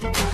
Thank you.